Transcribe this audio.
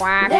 quack.